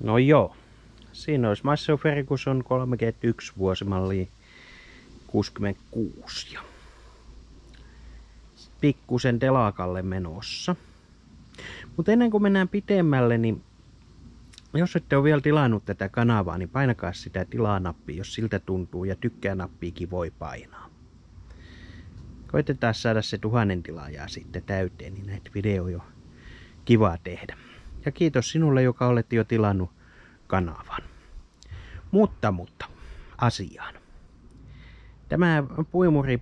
No joo. Siinä olisi Masseo Ferguson 31 vuosimalli 66 ja pikkusen telakalle menossa. Mutta ennen kuin mennään pitemmälle, niin jos ette ole vielä tilannut tätä kanavaa, niin painakaa sitä tilaa-nappia, jos siltä tuntuu, ja tykkää-nappiikin voi painaa. Koitetaan saada se tuhannen tilaajaa sitten täyteen, niin näitä videoja on kiva tehdä. Ja kiitos sinulle, joka olet jo tilannut kanavan. Mutta, mutta, asiaan. Tämä puimuri,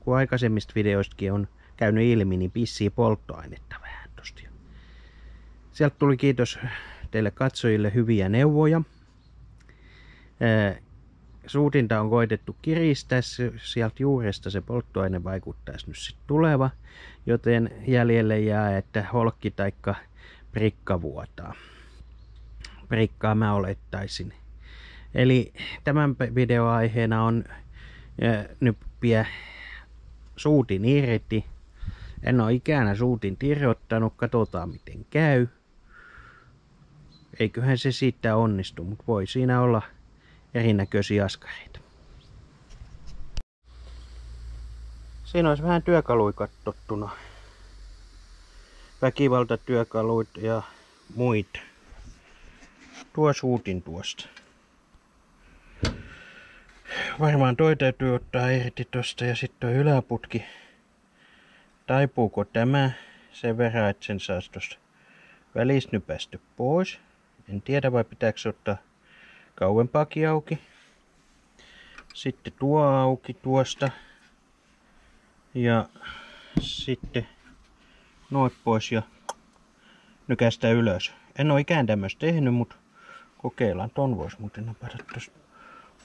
kun aikaisemmista videoistakin on käynyt ilmi, niin pissii polttoainetta vähän tosta. Sieltä tuli kiitos teille katsojille hyviä neuvoja. Suutinta on koitettu kiristää, sieltä juuresta se polttoaine vaikuttaisi nyt sitten tuleva, joten jäljelle jää, että holkki taikka prikka vuotaa. Prikkaa mä olettaisin. Eli tämän videoaiheena on nyppiä suutin irti. En ole ikänä suutin tirjottanut, katsotaan miten käy. Eiköhän se siitä onnistu, mutta voi siinä olla erinäköisiä askareita. Siinä olisi vähän työkaluja katsottuna. Väkivaltatyökaluita ja muita. Tuo suutin tuosta. Varmaan toi täytyy ottaa irti tosta ja sitten toi yläputki. Taipuuko tämä sen verran, että sen saisi tosta välisnypästy pois. En tiedä vai pitääkö ottaa kauempaakin auki. Sitten tuo auki tuosta. Ja sitten noit pois ja nykästä ylös. En ole ikään tämmöistä tehnyt, mutta kokeillaan. Ton vois muuten napata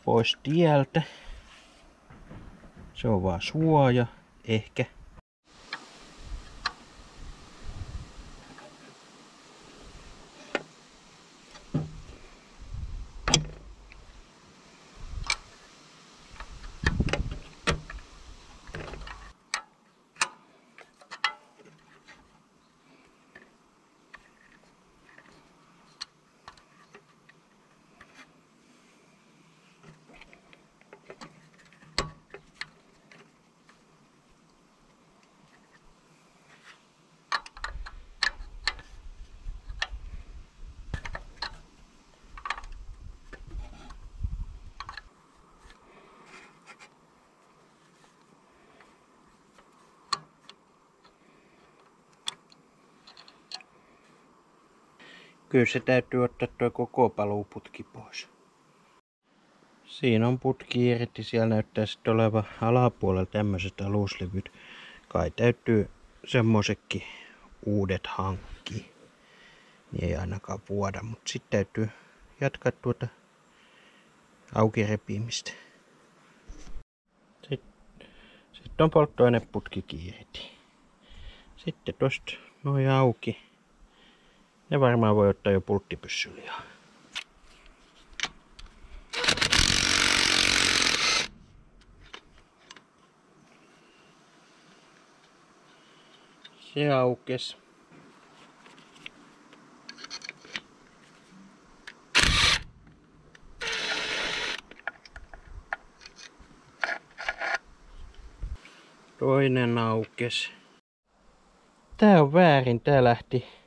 pois tieltä. Se on vaan suoja, ehkä. Kyllä se täytyy ottaa tuo koko paluuputki pois. Siinä on putki irti, siellä näyttää sitten olevan alapuolella tämmöiset aluslevyt. Kai täytyy semmoisetkin uudet hankkia. Niin ei ainakaan vuoda, mutta sitten täytyy jatkaa tuota auki repimistä. Sitten, sitten on polttoaineputki kiirti. Sitten tosta noin auki. Ne varmaan voi ottaa jo pulttipyssyliä. Se aukes. Toinen aukes. Tää on väärin, tää lähti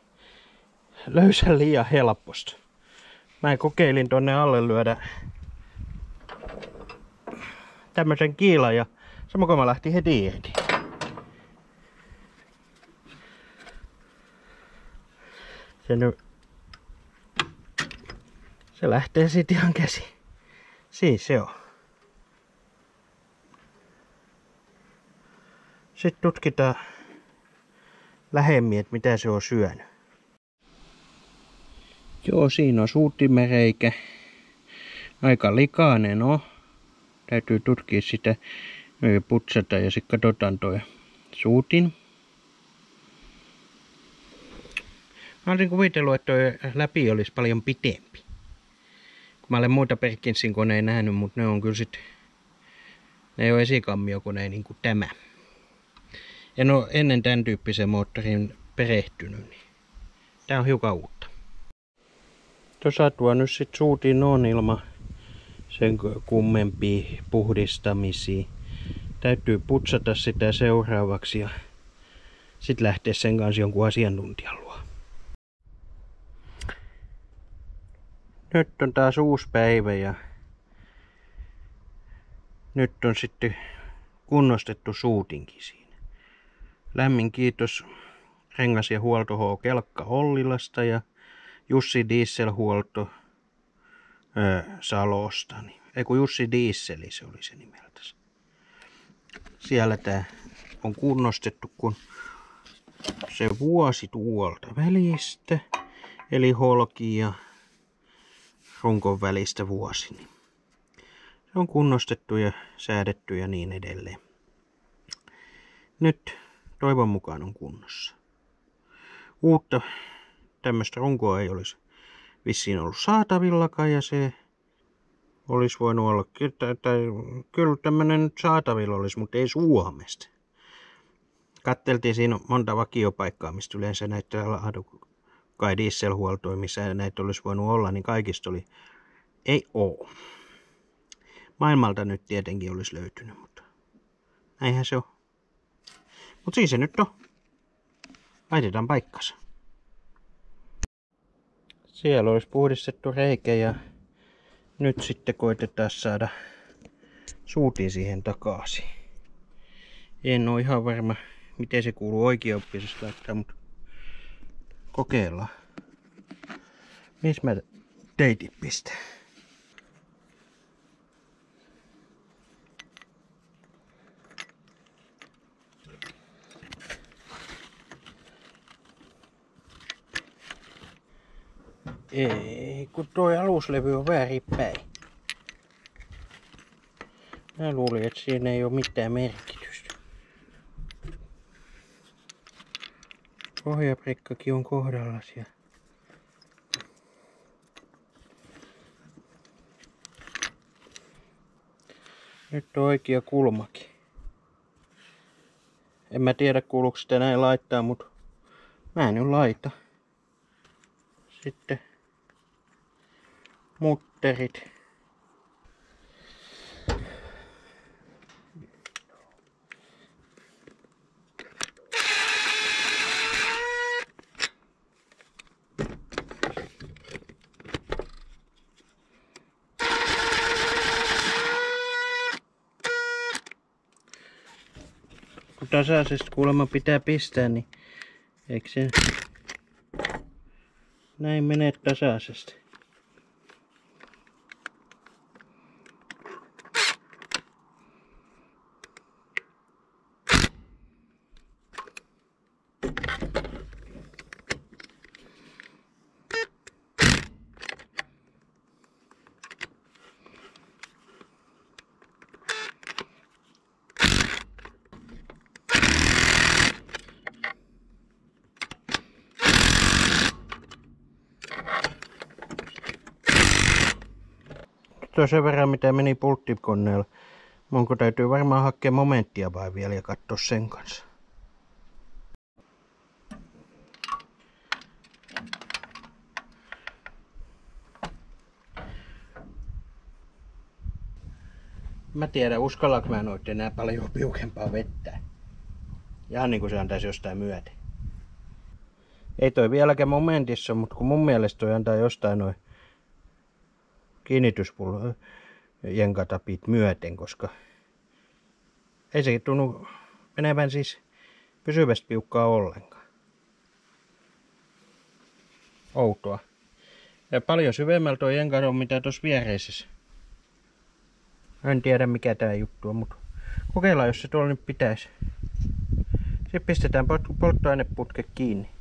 löysä liian helposti. Mä kokeilin tonne alle lyödä tämmösen kiilan ja sama kun mä lähti heti irti. Se nyt... Se lähtee sit ihan käsi. Siis se on. Sitten tutkitaan lähemmin, että mitä se on syönyt. Joo, siinä on suuttimereikä. Aika likainen on. Täytyy tutkia sitä putsata ja sitten katsotaan toi suutin. Mä olisin kuvitellut, että toi läpi olisi paljon pitempi. Kun mä olen muita Perkinsin koneja nähnyt, mutta ne on kyllä sit... Ne ei ole esikammiokone niin kuin tämä. En ole ennen tämän tyyppisen moottorin perehtynyt, niin tää on hiukan uutta. Tuossa tuo nyt sit suutiin on ilma sen kummempi puhdistamisia. Täytyy putsata sitä seuraavaksi ja sitten lähteä sen kanssa jonkun asiantuntijan luo. Nyt on taas uusi päivä ja nyt on sitten kunnostettu suutinkin siinä. Lämmin kiitos Rengas- ja huolto H. Kelkka Ollilasta ja Jussi Dieselhuolto öö, Salosta. Niin, ei kun Jussi Dieseli se oli se nimeltä. Siellä tää on kunnostettu, kun se vuosi tuolta välistä, eli holki ja runkon välistä vuosi. Niin se on kunnostettu ja säädetty ja niin edelleen. Nyt toivon mukaan on kunnossa. Uutta tämmöistä runkoa ei olisi vissiin ollut saatavillakaan ja se olisi voinut olla, tai, tai kyllä tämmöinen nyt saatavilla olisi, mutta ei Suomesta. Katteltiin siinä monta vakiopaikkaa, mistä yleensä näitä kai dieselhuoltoja, missä näitä olisi voinut olla, niin kaikista oli, ei oo. Maailmalta nyt tietenkin olisi löytynyt, mutta näinhän se on. Mutta siis se nyt on. Laitetaan paikkansa. Siellä olisi puhdistettu reikä ja nyt sitten koitetaan saada suutiin siihen takaisin. En ole ihan varma, miten se kuuluu oikeaoppisesta laittaa, mutta kokeillaan. Missä mä teitit pistän? Ei, kun tuo aluslevy on väärinpäin. Mä luulin, että siinä ei ole mitään merkitystä. Pohjaprekkakin on kohdalla siellä. Nyt on oikea kulmakin. En mä tiedä kuuluuko sitä näin laittaa, mutta mä en nyt laita. Sitten mutterit. Kun tasaisesti kuulemma pitää pistää, niin eikö se näin mene tasaisesti? Tuo sen verran mitä meni pulttikoneella. Monko täytyy varmaan hakea momenttia vai vielä ja katsoa sen kanssa. Mä tiedän, uskallanko mä noita enää paljon piukempaa vettä. Ihan niin kuin se antaisi jostain myöten. Ei toi vieläkään momentissa, mutta kun mun mielestä toi antaa jostain noin kiinnityspullo jenkatapit myöten, koska ei se tunnu menevän siis pysyvästi piukkaa ollenkaan. Outoa. Ja paljon syvemmällä tuo jenkat on mitä tuossa viereisessä. En tiedä mikä tää juttu on, mutta kokeillaan jos se tuolla nyt pitäisi. Sitten pistetään polttoaineputke kiinni.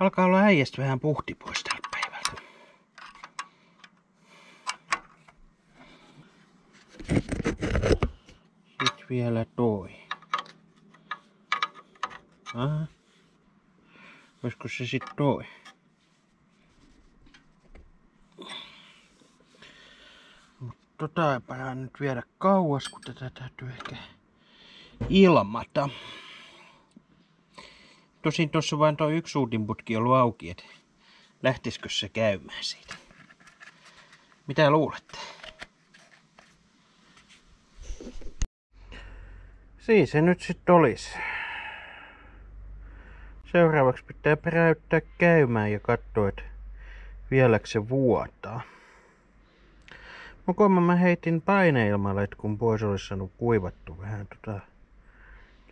Alkaa olla äijästä vähän puhti pois tältä päivältä. Sitten vielä toi. Aha. Olisiko se sit toi? Mut tota ei nyt viedä kauas, kun tätä täytyy ehkä ilmata. Tosin tuossa vain tuo yksi uutinputki ollut auki, että lähtisikö se käymään siitä. Mitä luulette? Siis se nyt sitten olisi. Seuraavaksi pitää peräyttää käymään ja katsoa, että vieläkö se vuotaa. Mokoima mä heitin paineilmalet, pois olisi saanut kuivattu vähän tota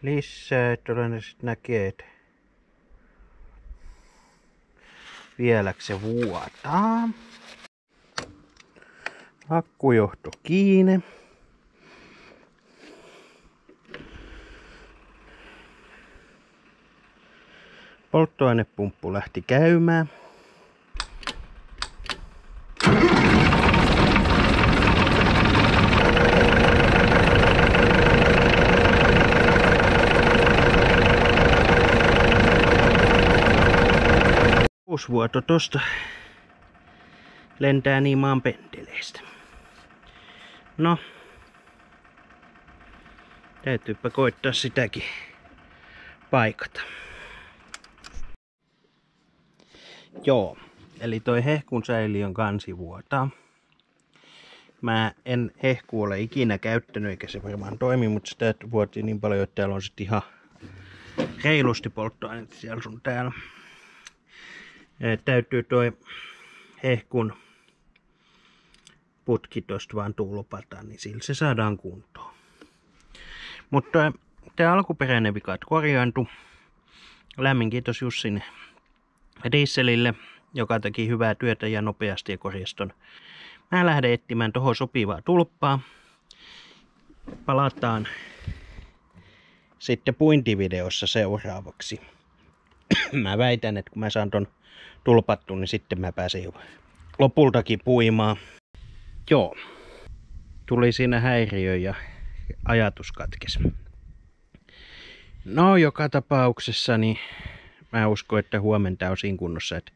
lisää, että sitten näkee, että vieläkö se vuotaa. Akkujohto kiinni. Polttoainepumppu lähti käymään. Uusvuoto tosta lentää niin maan penteleistä. No, täytyypä koittaa sitäkin paikata. Joo, eli toi hehkun säiliön kansi vuotaa. Mä en hehku ole ikinä käyttänyt, eikä se varmaan toimi, mutta sitä vuotiin niin paljon, että täällä on sitten ihan reilusti polttoaineet siellä sun täällä. Ja täytyy toi hehkun putki tosta vaan tulpata, niin sillä se saadaan kuntoon. Mutta tämä alkuperäinen vika korjaantu. Lämmin kiitos Jussin dieselille, joka teki hyvää työtä ja nopeasti ja korjaston. Mä lähden etsimään tuohon sopivaa tulppaa. Palataan sitten puintivideossa seuraavaksi. mä väitän, että kun mä saan ton tulpattu, niin sitten mä pääsen jo lopultakin puimaan. Joo, tuli siinä häiriö ja ajatus katkesi. No, joka tapauksessa niin mä uskon, että huomenta on siinä kunnossa, että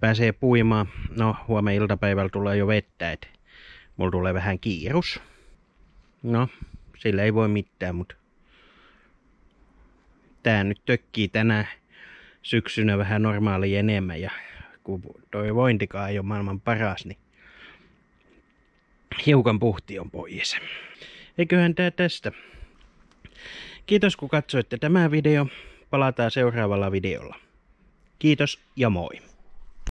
pääsee puimaan. No, huomenna iltapäivällä tulee jo vettä, että mulla tulee vähän kiirus. No, sillä ei voi mitään, mutta tää nyt tökkii tänä syksynä vähän normaali enemmän ja kun toi vointikaan ei ole maailman paras, niin hiukan puhti on pois. Eiköhän tää tästä. Kiitos kun katsoitte tämä video. Palataan seuraavalla videolla. Kiitos ja moi!